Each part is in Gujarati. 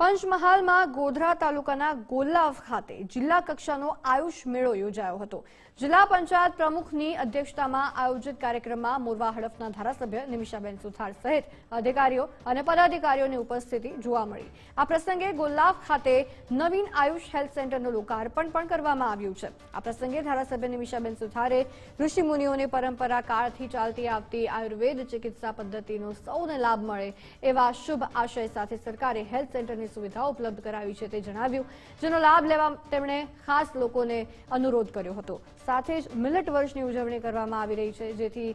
પંચમહાલમાં ગોધરા તાલુકાના ગોલાવ ખાતે જિલ્લા કક્ષાનો આયુષ મેળો યોજાયો હતો. જિલ્લા પંચાયત પ્રમુખની અધ્યક્ષતામાં આયોજિત કાર્યક્રમમાં મોરવા હડફના ધારાસભ્ય નિમિષાબેન સુથાર સહિત અધિકારીઓ અને પદાધિકારીઓની ઉપસ્થિતિ જોવા મળી. આ પ્રસંગે ગોલાવ ખાતે નવીન આયુષ હેલ્થ સેન્ટરનું લોકાર્પણ પણ કરવામાં આવ્યું છે. આ પ્રસંગે ધારાસભ્ય નિમિષાબેન સુથારે ઋષિમુનિઓની પરંપરા કાળથી ચાલતી આવતી આયુર્વેદ ચિકિત્સા પદ્ધતિનો સૌને લાભ મળે એવા શુભ આશય સાથે સરકારે હેલ્થ સેન્ટરની સુવિધા ઉપલબ્ધ કરાવી છે તે જણાવ્યું, જેનો લાભ લેવા તેમણે ખાસ લોકોને અનુરોધ કર્યો હતો. સાથે જ મિલેટ વર્ષની ઉજવણી કરવામાં આવી રહી છે, જેથી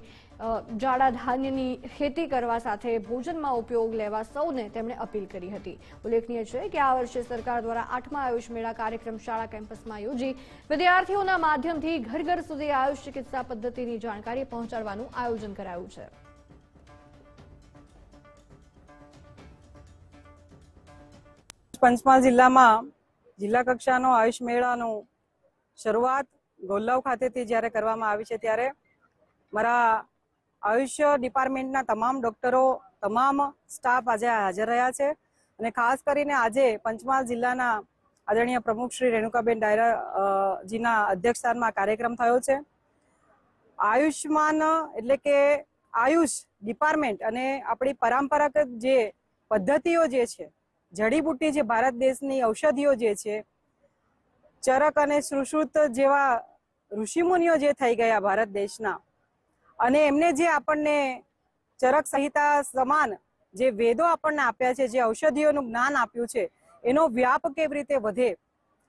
જાડા ધાન્યની ખેતી કરવા સાથે ભોજનમાં ઉપયોગ લેવા સૌને તેમણે અપીલ કરી હતી. ઉલ્લેખનીય છે કે આ વર્ષે સરકાર દ્વારા આઠમા આયુષ મેળા કાર્યક્રમ શાળા કેમ્પસમાં યોજી વિદ્યાર્થીઓના માધ્યમથી ઘર ઘર સુધી આયુષ ચિકિત્સા પદ્ધતિની જાણકારી પહોંચાડવાનું આયોજન કરાયું છે. પંચમહાલ જિલ્લામાં જિલ્લા કક્ષાનો આયુષ મેળાનું શરૂઆત ગોલ્લાવ ખાતેથી જ્યારે કરવામાં આવી છે ત્યારે મારા આયુષ્ય ડિપાર્ટમેન્ટના તમામ ડોક્ટરો તમામ સ્ટાફ આજે હાજર રહ્યા છે અને ખાસ કરીને આજે પંચમહાલ જિલ્લાના આદરણીય પ્રમુખ શ્રી રેણુકાબેન ડાયરા અ, જીના અધ્યક્ષસ્થાનમાં કાર્યક્રમ થયો છે. આયુષ્માન એટલે કે આયુષ ડિપાર્ટમેન્ટ અને આપણી પરંપરાગત જે પદ્ધતિઓ જે છે જડીબુટ્ટી જે ભારત દેશની ઔષધિઓ જે છે, ચરક અને સુશ્રુત જેવા ઋષિમુનિઓ જે થઈ ગયા ભારત દેશના, અને એમને જે આપણને ચરક સંહિતા સમાન જે વેદો આપણને આપ્યા છે, જે ઔષધિઓનું જ્ઞાન આપ્યું છે, એનો વ્યાપ કેવી રીતે વધે?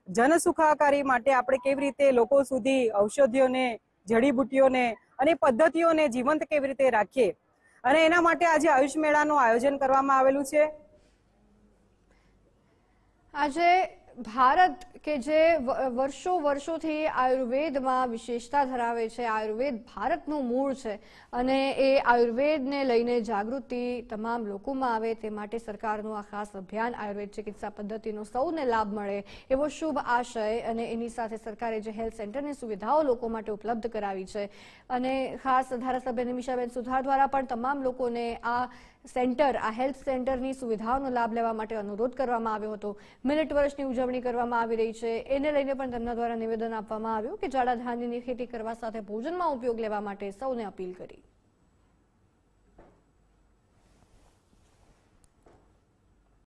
જનસુખાકારી માટે આપણે કેવી રીતે લોકો સુધી ઔષધિઓને, જડીબુટ્ટીઓને અને પદ્ધતિઓને જીવંત કેવી રીતે રાખીએ? અને એના માટે આજે આયુષ મેળાનું આયોજન કરવામાં આવેલું છે. આજે ભારત કે જે વર્ષો વર્ષોથી આયુર્વેદમાં વિશેષતા ધરાવે છે, આયુર્વેદ ભારતનું મૂળ છે અને એ આયુર્વેદને લઈને જાગૃતિ તમામ લોકોમાં આવે તે માટે સરકારનું આ ખાસ અભિયાન, આયુર્વેદ ચિકિત્સા પદ્ધતિનો સૌને લાભ મળે એવો શુભ આશય અને એની સાથે સરકારે જે હેલ્થ સેન્ટરની સુવિધાઓ લોકો માટે ઉપલબ્ધ કરાવી છે અને ખાસ ધારાસભ્ય નિમિષાબેન સુધાર દ્વારા પણ તમામ લોકોને આ સેન્ટર, આ હેલ્થ સેન્ટરની સુવિધાઓનો લાભ લેવા માટે અનુરોધ કરવામાં આવ્યો હતો. મિનિટ વર્ષની ઉજવણી કરવામાં આવી રહી છે. એને લઈને પણ તેમના દ્વારા નિવેદન આપવામાં આવ્યું કે જાડા ધાન્યની ખેતી કરવા સાથે ભોજનમાં ઉપયોગ લેવા માટે સૌને અપીલ કરી.